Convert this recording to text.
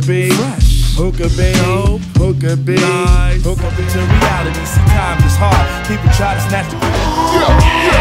Fresh, hookah, be, Dope. be Nice. Huckabee. To reality, see time is hard. People try to snatch the Yeah, yeah.